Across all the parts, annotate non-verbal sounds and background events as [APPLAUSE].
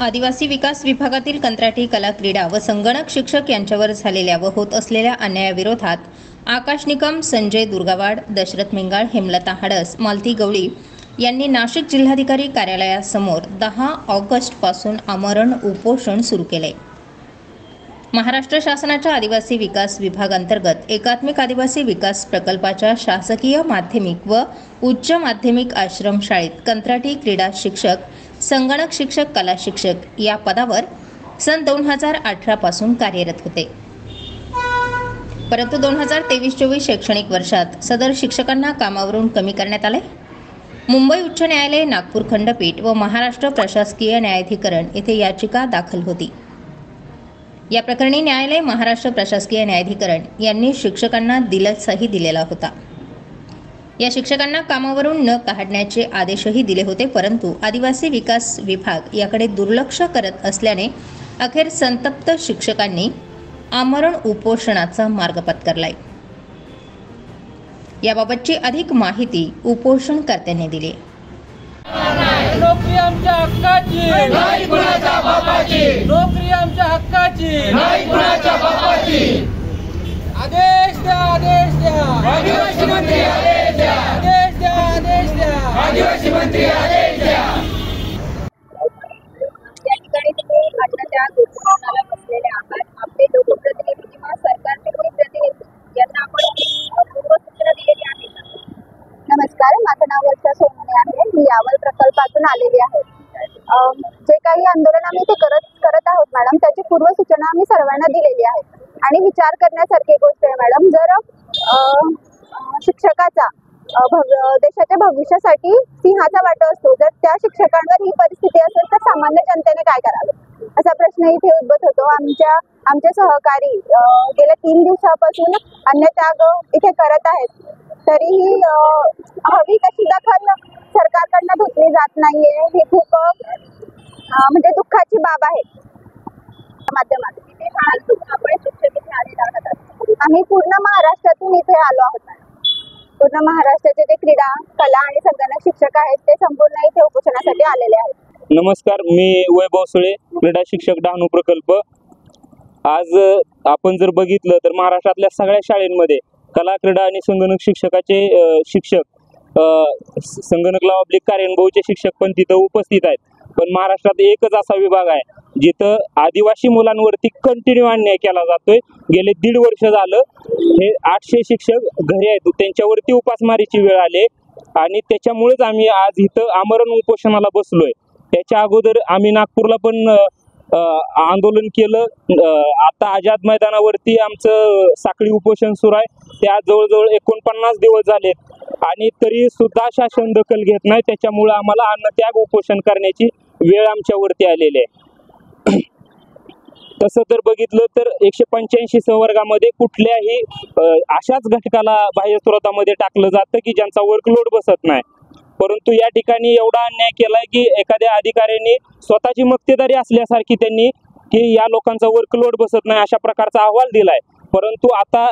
आदिवासी विकास विभागातील कंत्राटी कला क्रीडा व संगणक शिक्षक यांच्यावर झालेल्या व होत असलेल्या अन्यायाविरोधात आकाश निकम संजय दुर्गावाड दशरथ मेंगाळ हेमलता हाडस मालती गवळी यांनी नाशिक जिल्हाधिकारी कार्यालयासमोर दहा ऑगस्टपासून आमरण उपोषण सुरू केले. महाराष्ट्र शासनाच्या आदिवासी विकास विभागांतर्गत एकात्मिक आदिवासी विकास प्रकल्पाच्या शासकीय माध्यमिक व उच्च माध्यमिक आश्रमशाळेत कंत्राटी क्रीडा शिक्षक संगणक शिक्षक कला शिक्षक या पदावर सन दोन हजार अठरापासून कार्यरत होते. परंतु दोन हजार तेवीस चोवीस शैक्षणिक वर्षात सदर शिक्षकांना कामावरून कमी करण्यात आले मुंबई उच्च न्यायालय नागपूर खंडपीठ व महाराष्ट्र प्रशासकीय न्यायाधिकरण येथे याचिका दाखल होती. या प्रकरणी न्यायालय महाराष्ट्र प्रशासकीय न्यायाधिकरण यांनी शिक्षकांना दिलासाही दिलेला होता. या शिक्षकांना कामावरून न काढण्याचे आदेशही दिले होते परंतु आदिवासी विकास विभाग याकडे दुर्लक्ष करत असल्याने अखेर संतप्त शिक्षकांनी आमरण उपोषणाचा मार्ग पत्करलाय. याबाबतची अधिक माहिती उपोषणकर्त्यांनी दिली. नोकरी आमच्या हक्काची. नाही कुणाच्या बापाची. नोकरी आमच्या हक्काची. नाही कुणाच्या बापाची. आदेश द्या आदेश द्या. आदिवासी मंत्री आदिवासी मंत्री आदेश द्या या ठिकाणी तुम्ही घटनात्याग उपोषणाला बसलेले आहात. आपले लोकप्रतिनिधी किंवा सरकारचे कोणी प्रतिनिधी यांना आपण पूर्वसूचना दिलेली आहे. नमस्कार माझं नाव वर्षा सोमणे आहे. मी यावल प्रकल्पातून आलेली आहे. जे काही आंदोलन आम्ही ते करत करत आहोत मॅडम त्याची पूर्वसूचना आम्ही सर्वांना दिलेली आहे. आणि विचार करण्यासारखी गोष्ट आहे मॅडम जर शिक्षकाचा देशाच्या भविष्यासाठी सिंहाचा वाटा असतो. जर त्या शिक्षकांवर ही परिस्थिती असेल तर सामान्य जनतेने काय करावे? असा प्रश्न इथे उद्भवत होतो. आमच्या आमचे सहकारी गेल्या तीन दिवसापासून अन्नत्याग इथे करत आहेत. तरीही हवी कशी दखल सरकारकडनं घेतली जात नाहीये. ही खूप म्हणजे दुःखाची बाब आहे. माध्यमातून शिक्षक इथे आलेले आम्ही पूर्ण महाराष्ट्रातून इथे आलो आहोत. पूर्ण महाराष्ट्राचे जे क्रीडा कला आणि संगणक शिक्षक आहेत ते संपूर्ण इथे उपोषणासाठी आलेले आहेत. नमस्कार मी वैभव सुळे क्रीडा शिक्षक डहाणू प्रकल्प. आज आपण जर बघितलं तर महाराष्ट्रातल्या सगळ्या शाळेंमध्ये कला क्रीडा आणि संगणक शिक्षकाचे शिक्षक संगणकला ऑब्लिक कार्यानुभवचे शिक्षक पण तिथं उपस्थित आहेत. पण महाराष्ट्रात एकच असा विभाग आहे जिथं आदिवासी मुलांवरती कंटिन्यू अन्याय केला जातोय. गेले दीड वर्ष झालं हे आठशे शिक्षक घरी आहेत. त्यांच्यावरती उपासमारीची वेळ आली आणि त्याच्यामुळेच आम्ही आज इथं आमरण उपोषणाला बसलोय. त्याच्या अगोदर आम्ही नागपूरला पण आंदोलन केलं. आता आझाद मैदानावरती आमचं साखळी उपोषण सुरू आहे. त्या जवळजवळ एकोणपन्नास दिवस झालेत. आणि तरी सुद्धा शासन दखल घेत नाही. त्याच्यामुळे आम्हाला अन्नत्याग उपोषण करण्याची वेळ आमच्यावरती आलेली आहे. तसं जर बघितलं तर एकशे पंच्याऐंशी संवर्गामध्ये कुठल्याही अशाच घटकाला बाह्य स्रोतामध्ये टाकलं जातं की ज्यांचा वर्कलोड बसत नाही. परंतु या ठिकाणी एवढा अन्याय केलाय की एखाद्या अधिकाऱ्यांनी स्वतःची मक्तेदारी असल्यासारखी त्यांनी की या लोकांचा वर्कलोड बसत नाही अशा प्रकारचा अहवाल दिलाय. परंतु आता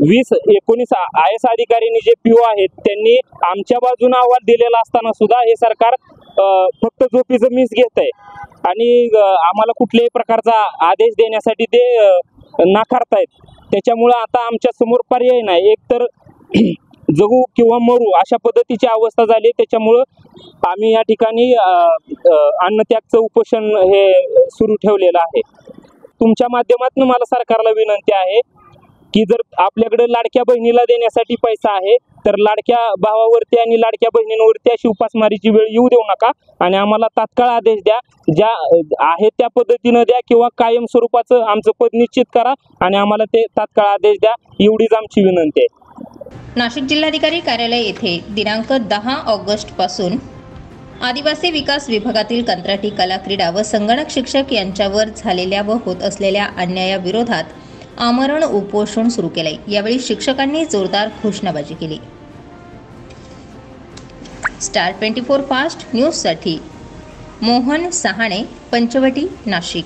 वीस एकोणीस आय एस अधिकाऱ्यांनी जे पीओ आहेत त्यांनी आमच्या बाजूने अहवाल दिलेला असताना सुद्धा हे सरकार फक्त झोपीचं मीस घेत आहे. आणि आम्हाला कुठल्याही प्रकारचा आदेश देण्यासाठी ते नाकारतायत. त्याच्यामुळं आता आमच्यासमोर पर्याय नाही. एक तर [CLEARS THROAT] जगू किंवा मरू अशा पद्धतीची अवस्था झाली त्याच्यामुळं आम्ही या ठिकाणी अन्नत्यागचं उपोषण हे सुरू ठेवलेलं आहे. तुमच्या माध्यमातून मला सरकारला विनंती आहे की जर आपल्याकडे लाडक्या बहिणीला देण्यासाठी पैसा आहे तर लाडक्या भावावरती आणि लाडक्या बहिणींवरती अशी उपासमारीची वेळ येऊ देऊ नका. आणि आम्हाला तात्काळ आदेश द्या. ज्या आहे त्या पद्धतीनं द्या किंवा कायम स्वरूपाचं आमचं पद निश्चित करा आणि आम्हाला ते तात्काळ आदेश द्या. एवढीच आमची विनंती आहे. नाशिक जिल्हाधिकारी कार्यालय येथे दिनांक दहा ऑगस्टपासून आदिवासी विकास विभागातील कंत्राटी कला क्रीडा व संगणक शिक्षक यांच्यावर झालेल्या व होत असलेल्या अन्यायाविरोधात आमरण उपोषण सुरू केले यावेळी शिक्षकांनी जोरदार घोषणाबाजी केली. स्टार ट्वेंटी फोर फास्ट न्यूजसाठी मोहन सहाणे पंचवटी नाशिक.